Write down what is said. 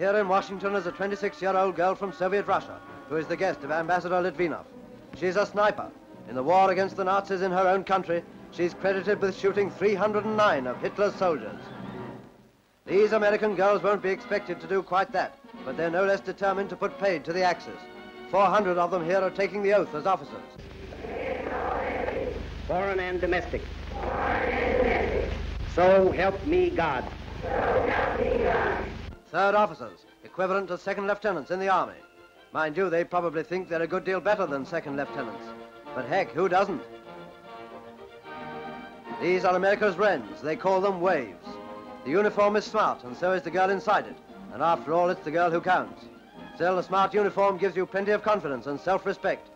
Here in Washington is a 26-year-old girl from Soviet Russia, who is the guest of Ambassador Litvinov. She's a sniper. In the war against the Nazis in her own country, she's credited with shooting 309 of Hitler's soldiers. These American girls won't be expected to do quite that, but they're no less determined to put paid to the Axis. 400 of them here are taking the oath as officers. Foreign and domestic. So help me God. Third officers, equivalent to second lieutenants in the army. Mind you, they probably think they're a good deal better than second lieutenants. But heck, who doesn't? These are America's Wrens. They call them waves. The uniform is smart, and so is the girl inside it. And after all, it's the girl who counts. Still, a smart uniform gives you plenty of confidence and self-respect.